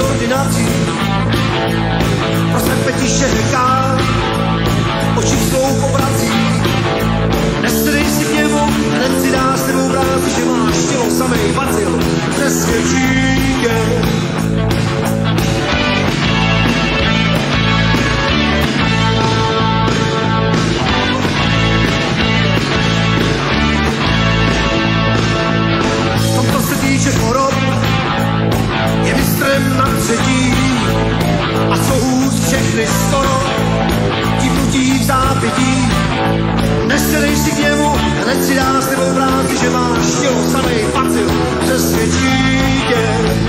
koordinací. Prostě petiše říká, oči svou povrací. Nestrej si k němu, hned si dá s tebou práci, že máš tělo samej bacil. Přesvědčí tě, obrázy, že máš tělo samej pacil, přesvědčí tě.